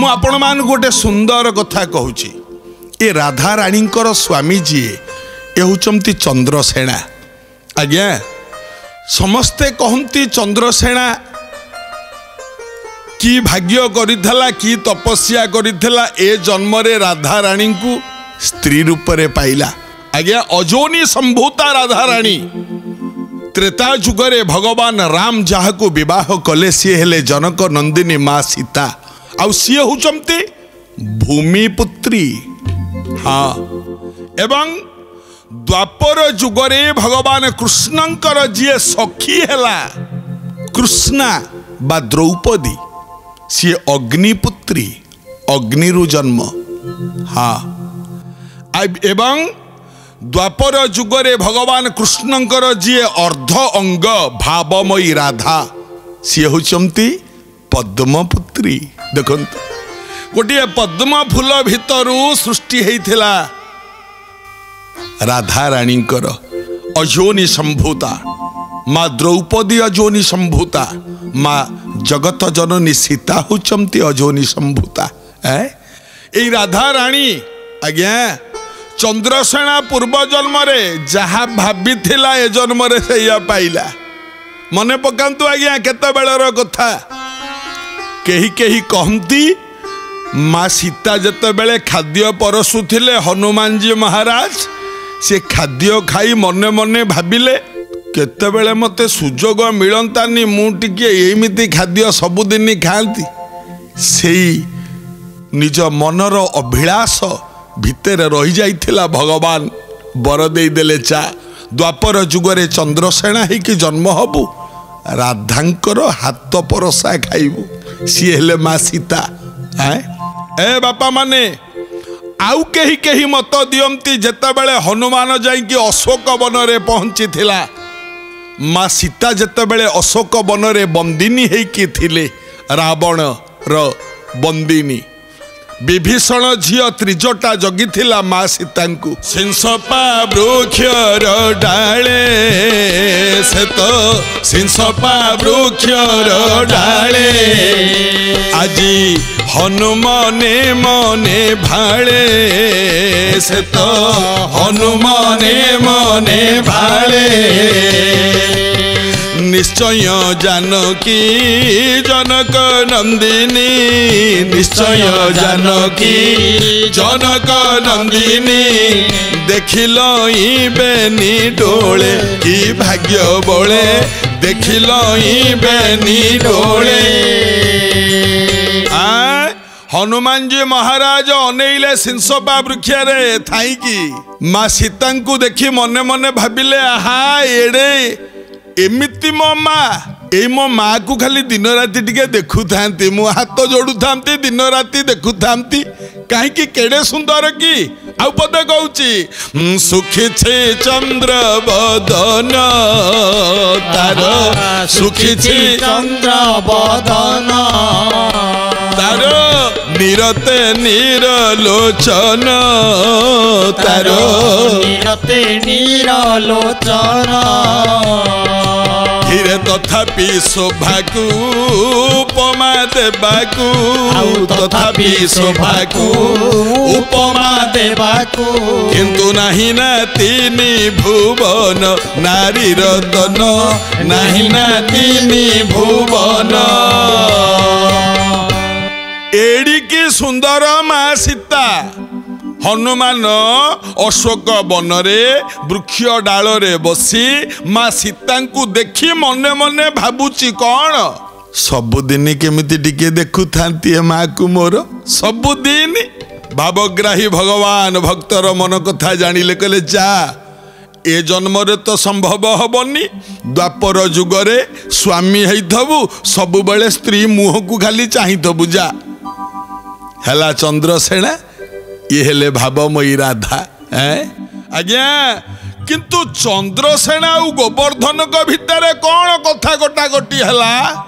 ମୁଁ ଆପଣମାନଙ୍କୁ ଗୋଟେ ସୁନ୍ଦର କଥା କହୁଛି ଏ ରାଧାରାଣୀଙ୍କର ସ୍ୱାମୀ ଯିଏ ଏ ହେଉଛନ୍ତି ଚନ୍ଦ୍ରସେଣା ଆଜ୍ଞା ସମସ୍ତେ କହନ୍ତି ଚନ୍ଦ୍ରସେଣା କି ଭାଗ୍ୟ କରିଥିଲା କି ତପସ୍ୟା କରିଥିଲା ଏ ଜନ୍ମରେ ରାଧାରାଣୀଙ୍କୁ ସ୍ତ୍ରୀ ରୂପରେ ପାଇଲା ଆଜ୍ଞା ଅଜୋନି ସମ୍ଭୂତା ରାଧାରାଣୀ ତ୍ରେତା ଯୁଗରେ ଭଗବାନ ରାମ ଯାହାକୁ ବିବାହ କଲେ ସିଏ ହେଲେ ଜନକ ନନ୍ଦିନୀ ମା ସୀତା ଆଉ ସିଏ ହେଉଛନ୍ତି ଭୂମିପୁତ୍ରୀ ହଁ ଏବଂ ଦ୍ୱାପର ଯୁଗରେ ଭଗବାନ କୃଷ୍ଣଙ୍କର ଯିଏ ସଖୀ ହେଲା କୃଷ୍ଣା ବା ଦ୍ରୌପଦୀ ସିଏ ଅଗ୍ନିପୁତ୍ରୀ ଅଗ୍ନିରୁ ଜନ୍ମ ହଁ ଏବଂ ଦ୍ୱାପର ଯୁଗରେ ଭଗବାନ କୃଷ୍ଣଙ୍କର ଯିଏ ଅର୍ଦ୍ଧ ଅଙ୍ଗ ଭାବମୟୀ ରାଧା ସିଏ ହେଉଛନ୍ତି ପଦ୍ମପୁତ୍ରୀ ଦେଖନ୍ତୁ ଗୋଟିଏ ପଦ୍ମ ଫୁଲ ଭିତରୁ ସୃଷ୍ଟି ହେଇଥିଲା ରାଧାରାଣୀଙ୍କର ଅଯୋନି ସମ୍ଭୂତା ମା ଦ୍ରୌପଦୀ ଅଯୋନି ସମ୍ଭୂତା ମା ଜଗତ ଜନନୀ ସୀତା ହେଉଛନ୍ତି ଅଯୋନି ସମ୍ଭୂତା ଏ ଏଇ ରାଧାରାଣୀ ଆଜ୍ଞା চন্দ্রসেনা পূর্ব জন্মরে যাহা ভাবিলা এ জন্মরে সেইয়া পাইলা মনে পকান্তু আজ্ঞা কেতবেলার কথা কেহি কেহি কহতি মা সীতা যেতবে খাদ্য পরশুলে হনুমানজী মহারাজ সে খাদ্য খাই মনে মনে ভাবিলে কেতবে মতো সুযোগ মিলতানি মু টিকিয়ে এমিতি খাদ্য সবুদিন খাঁতি সেই নিজ মনর অভিଳାষ ଭିତରେ ରହିଯାଇଥିଲା ଭଗବାନ ବର ଦେଇଦେଲେ ଚା ଦ୍ୱାପର ଯୁଗରେ ଚନ୍ଦ୍ରସେଣା ହେଇକି ଜନ୍ମ ହବୁ ରାଧାଙ୍କର ହାତ ପରସା ଖାଇବୁ ସିଏ ହେଲେ ମା ସୀତା ଏ ବାପା ମାନେ ଆଉ କେହି କେହି ମତ ଦିଅନ୍ତି ଯେତେବେଳେ ହନୁମାନ ଯାଇକି ଅଶୋକ ବନରେ ପହଞ୍ଚିଥିଲା ମା ସୀତା ଯେତେବେଳେ ଅଶୋକ ବନରେ ବନ୍ଦିନୀ ହେଇକି ଥିଲେ ରାବଣର ବନ୍ଦିନୀ विभीषण झि त्रिजटा जगिला मा सीताृक्षर सेतो सिंस वृक्ष र ढा आज मने मन भाले हनुमन मने भाले निश्चय जानकी जनक नंदिनी निश्चय जानकी जनक नंदिनी देख बेनी डोले की भाग्य बोले देख बेनी डोले हनुमान जी महाराज नेले सिंसपा पावृक्ष रे माँ की मां देखि मने मने भाबिले आहा एडे ଏମିତି ମୋ ମା ଏଇ ମୋ ମାଆକୁ ଖାଲି ଦିନ ରାତି ଟିକେ ଦେଖୁଥାନ୍ତି ମୁଁ ହାତ ଯୋଡ଼ୁଥାନ୍ତି ଦିନ ରାତି ଦେଖୁଥାନ୍ତି କାହିଁକି କେଡ଼େ ସୁନ୍ଦର କି ଆଉ ପଦେ କହୁଛି ସୁଖିଛି ଚନ୍ଦ୍ର ବଦନ ତାର ସୁଖିଛି ଚନ୍ଦ୍ର ବଦନ ତାର নিরতে নিরলোচন তার নিরতে নিরলোচন তথাপি শোভাকু উপমা দেবাকু তথাপি শোভাকু উপমা দেবাকু কিন্তু নাহি না তিনি ভুবন নারী রতন নাহি না তিনি ভুবন এড়িকি সুন্দর মা সীতা ହନୁମାନ ଅଶୋକ ବନରେ ବୃକ୍ଷ ଡାଳରେ ବସି ମା ସୀତାଙ୍କୁ ଦେଖି ମନେ ମନେ ଭାବୁଛି କ'ଣ ସବୁଦିନ କେମିତି ଟିକେ ଦେଖୁଥାନ୍ତି ଏ ମାକୁ ମୋର ସବୁଦିନ ଭାବଗ୍ରାହୀ ଭଗବାନ ଭକ୍ତର ମନ କଥା ଜାଣିଲେ କହିଲେ ଯା ଏ ଜନ୍ମରେ ତ ସମ୍ଭବ ହବନି ଦ୍ୱାପର ଯୁଗରେ ସ୍ୱାମୀ ହେଇଥବୁ ସବୁବେଳେ ସ୍ତ୍ରୀ ମୁହଁକୁ ଖାଲି ଚାହିଁଥବୁ ଯା ହେଲା ଚନ୍ଦ୍ର ସେଣା ଇଏ ହେଲେ ଭାବ ଭାବମୟୀ ରାଧା ଏଁ ଆଜ୍ଞା କିନ୍ତୁ ଚନ୍ଦ୍ରସେନା ଆଉ ଗୋବର୍ଦ୍ଧନଙ୍କ ଭିତରେ କ'ଣ କଥା ଗୋଟା ଗୋଟି ହେଲା